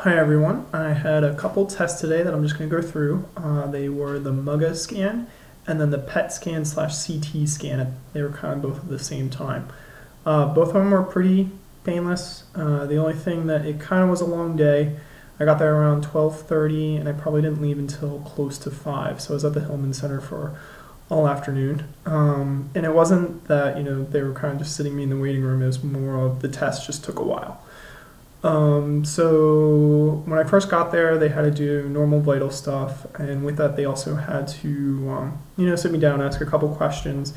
Hi everyone. I had a couple tests today that I'm just going to go through. Uh, they were the MUGA scan and then the PET scan slash CT scan. They were kind of both at the same time. Uh, both of them were pretty painless. Uh, the only thing that it kind of was a long day. I got there around 12:30 and I probably didn't leave until close to 5. So I was at the Hillman Center for all afternoon. Um, and it wasn't that, you know, they were kind of just sitting me in the waiting room. It was more of the test just took a while. Um, so when I first got there, they had to do normal vital stuff, and with that, they also had to, um, you know, sit me down, ask a couple questions.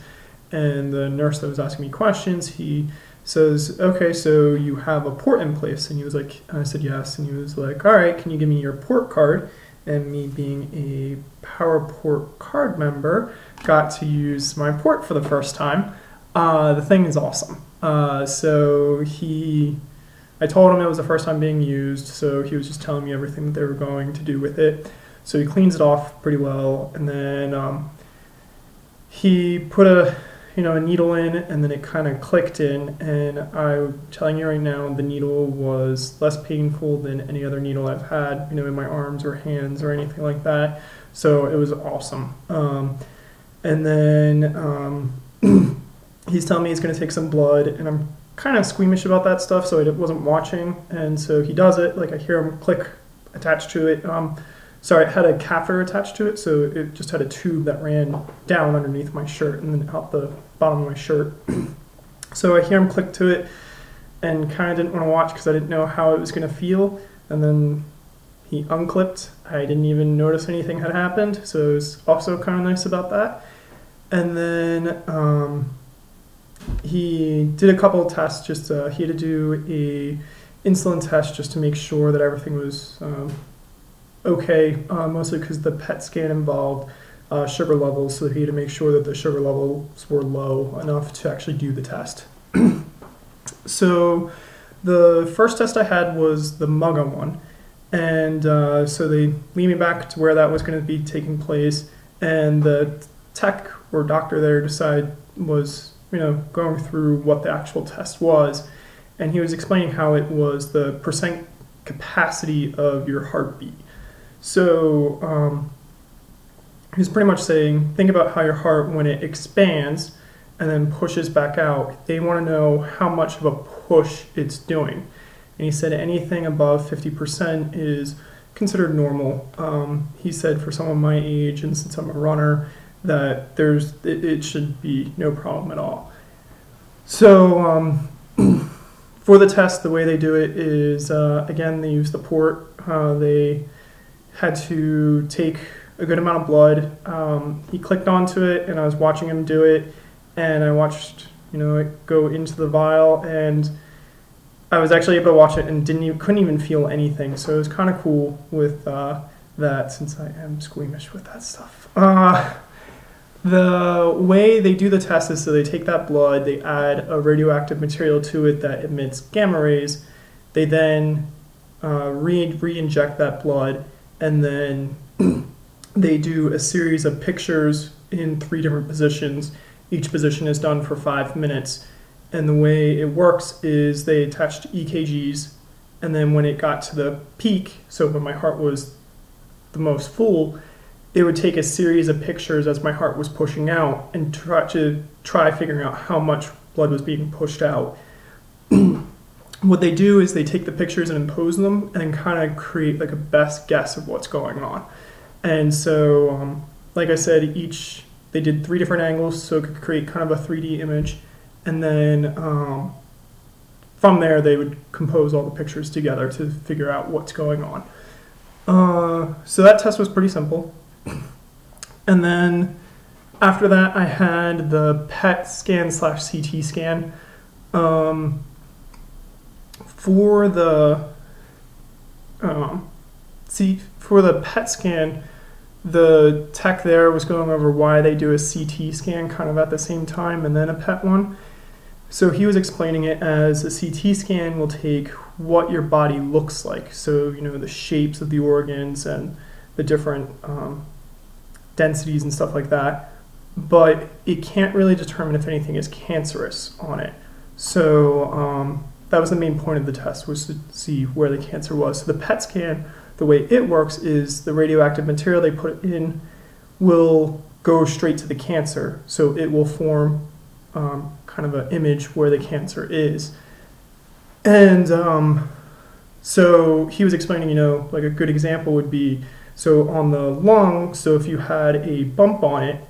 And the nurse that was asking me questions, he says, "Okay, so you have a port in place," and he was like, "I said yes," and he was like, "All right, can you give me your port card?" And me being a PowerPort card member, got to use my port for the first time. Uh, the thing is awesome. Uh, so he I told him it was the first time being used, so he was just telling me everything that they were going to do with it. So he cleans it off pretty well, and then um, he put a you know a needle in, and then it kind of clicked in. And I'm telling you right now, the needle was less painful than any other needle I've had, you know, in my arms or hands or anything like that. So it was awesome. Um, and then um, he's telling me he's going to take some blood, and I'm kind of squeamish about that stuff, so I wasn't watching. And so he does it. Like I hear him click attached to it. Um, sorry, it had a catheter attached to it, so it just had a tube that ran down underneath my shirt and then out the bottom of my shirt. so I hear him click to it, and kind of didn't want to watch because I didn't know how it was going to feel. And then he unclipped. I didn't even notice anything had happened, so it was also kind of nice about that. And then um, he did a couple of tests. Just uh, he had to do a insulin test just to make sure that everything was um, okay. Uh, mostly because the PET scan involved uh, sugar levels, so he had to make sure that the sugar levels were low enough to actually do the test. so the first test I had was the MUGA one. And uh, so they lead me back to where that was going to be taking place, and the tech or doctor there decided was you know, going through what the actual test was, and he was explaining how it was the percent capacity of your heartbeat. So um, he was pretty much saying, think about how your heart, when it expands and then pushes back out, they want to know how much of a push it's doing. And he said anything above 50% is considered normal. Um, he said for someone my age, and since I'm a runner, that there's it, it should be no problem at all. So um, for the test, the way they do it is uh, again they use the port. Uh, they had to take a good amount of blood. Um, he clicked onto it, and I was watching him do it, and I watched you know it go into the vial, and I was actually able to watch it and didn't even, couldn't even feel anything. So it was kind of cool with uh, that since I am squeamish with that stuff. The way they do the test is so they take that blood, they add a radioactive material to it that emits gamma rays. They then uh, re inject that blood, and then they do a series of pictures in three different positions. Each position is done for five minutes. And the way it works is they attached EKGs, and then when it got to the peak, so when my heart was the most full, it would take a series of pictures as my heart was pushing out and try to try figuring out how much blood was being pushed out. what they do is they take the pictures and impose them and kind of create like a best guess of what's going on. And so, um, like I said, each they did three different angles so it could create kind of a 3D image, and then um, from there they would compose all the pictures together to figure out what's going on. Uh, so that test was pretty simple. And then after that, I had the PET scan slash CT scan. Um, for the um, see for the PET scan, the tech there was going over why they do a CT scan kind of at the same time and then a PET one. So he was explaining it as a CT scan will take what your body looks like. So, you know, the shapes of the organs and the different um, densities and stuff like that, but it can't really determine if anything is cancerous on it. So um, that was the main point of the test was to see where the cancer was. So the PET scan, the way it works is the radioactive material they put in will go straight to the cancer. So it will form um, kind of an image where the cancer is. And um, so he was explaining, you know, like a good example would be so on the lung, so if you had a bump on it,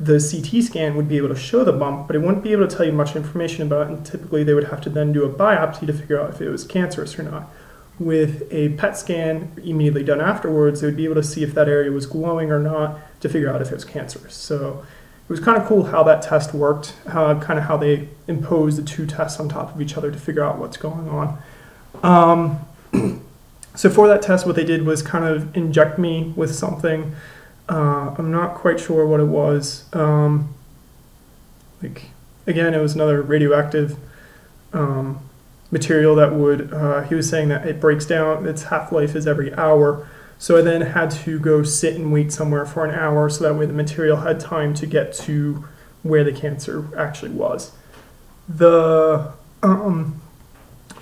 the CT scan would be able to show the bump, but it wouldn't be able to tell you much information about it. And typically, they would have to then do a biopsy to figure out if it was cancerous or not. With a PET scan immediately done afterwards, they would be able to see if that area was glowing or not to figure out if it was cancerous. So it was kind of cool how that test worked, kind of how they imposed the two tests on top of each other to figure out what's going on. Um, so for that test, what they did was kind of inject me with something uh, I'm not quite sure what it was. Um, like again, it was another radioactive um, material that would. Uh, he was saying that it breaks down. Its half life is every hour. So I then had to go sit and wait somewhere for an hour, so that way the material had time to get to where the cancer actually was. The um,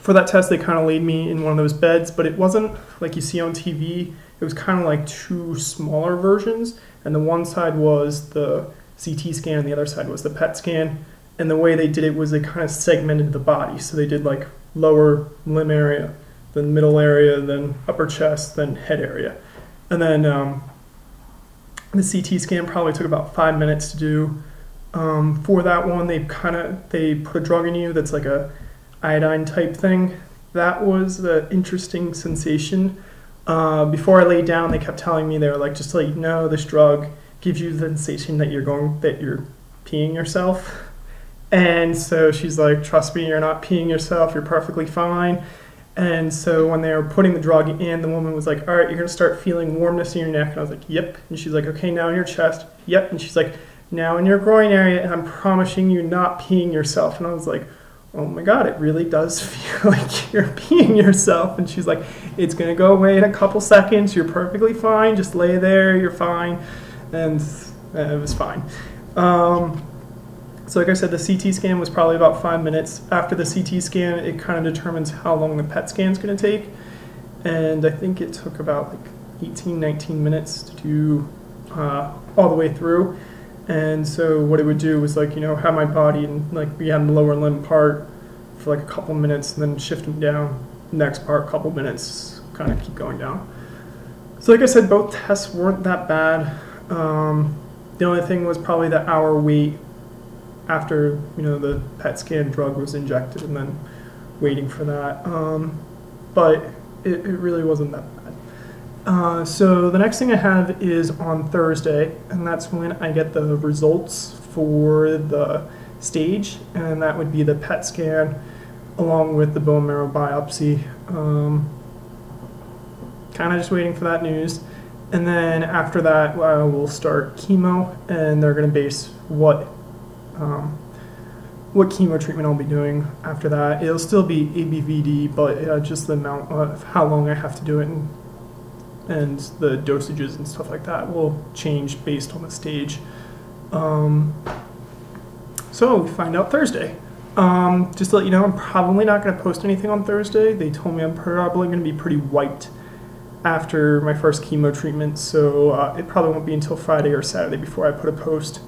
for that test, they kind of laid me in one of those beds, but it wasn't like you see on TV it was kind of like two smaller versions, and the one side was the CT scan, and the other side was the PET scan. And the way they did it was they kind of segmented the body. So they did like lower limb area, then middle area, then upper chest, then head area. And then um, the CT scan probably took about five minutes to do. Um, for that one, they kind of they put a drug in you that's like a iodine type thing. That was the interesting sensation uh, before I laid down, they kept telling me they were like, just to you know, this drug gives you the sensation that you're going that you're peeing yourself. And so she's like, trust me, you're not peeing yourself. You're perfectly fine. And so when they were putting the drug in, the woman was like, all right, you're gonna start feeling warmness in your neck. And I was like, yep. And she's like, okay, now in your chest. Yep. And she's like, now in your groin area. And I'm promising you not peeing yourself. And I was like, oh my god, it really does feel like you're being yourself. And she's like, it's gonna go away in a couple seconds. You're perfectly fine. Just lay there. You're fine. And it was fine. Um, so like I said, the CT scan was probably about five minutes. After the CT scan, it kind of determines how long the PET scan is going to take. And I think it took about like 18, 19 minutes to do uh, all the way through. And so what it would do was like, you know, have my body and like be on the lower limb part for like a couple minutes and then shifting down next part, couple minutes, kind of keep going down. So like I said, both tests weren't that bad. Um, the only thing was probably the hour wait after, you know, the PET scan drug was injected and then waiting for that. Um, but it, it really wasn't that bad. Uh, so the next thing I have is on Thursday, and that's when I get the results for the stage, and that would be the PET scan along with the bone marrow biopsy. Um, kind of just waiting for that news. And then after that, I will start chemo, and they're going to base what um, what chemo treatment I'll be doing after that. It'll still be ABVD, but uh, just the amount of how long I have to do it and and the dosages and stuff like that will change based on the stage. Um, so we find out Thursday. Um, just to let you know, I'm probably not going to post anything on Thursday. They told me I'm probably going to be pretty wiped after my first chemo treatment, so uh, it probably won't be until Friday or Saturday before I put a post.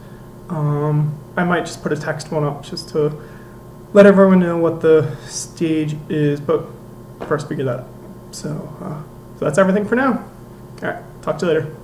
Um, I might just put a text one up just to let everyone know what the stage is, but first figure that out. So. Uh, that's everything for now. All right, talk to you later.